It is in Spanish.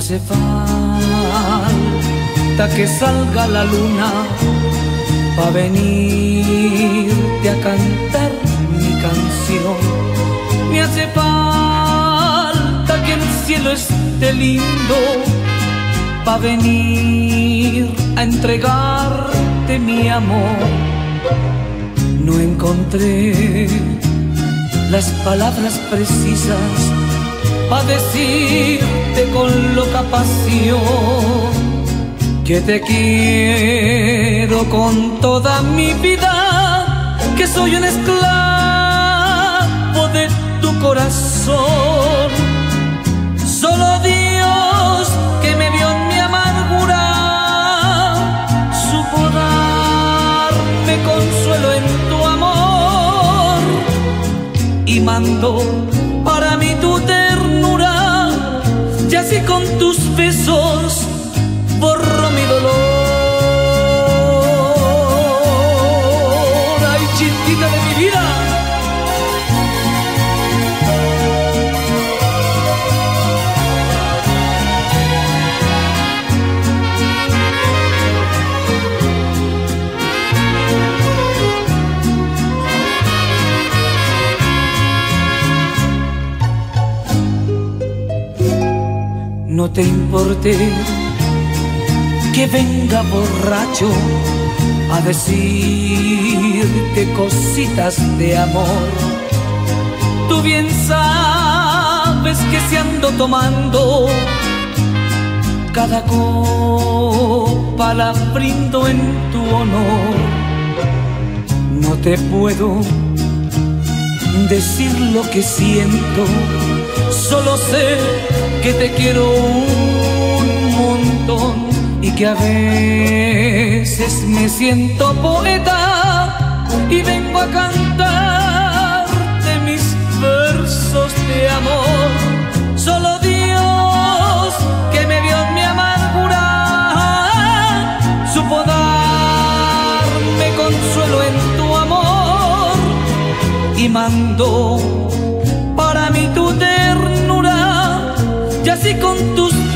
hace falta que salga la luna para venirte a cantar mi canción. Me hace falta que el cielo esté lindo para venir a entregarte mi amor. No encontré las palabras precisas para decirte con loca pasión que te quiero con toda mi vida, que soy un esclavo de tu corazón. Solo Dios que me vio en mi amargura supo darme consuelo en tu amor y mandó para mí tu así con tus besos borró No te importe que venga borracho a decirte cositas de amor. Tú bien sabes que se ando tomando cada copa la brindo en tu honor. No te puedo decir lo que siento, solo sé que te quiero un montón y que a veces me siento poeta y vengo a cantarte mis versos de amor. Solo Dios que me en mi amargura supo darme consuelo en tu amor y mandó con tus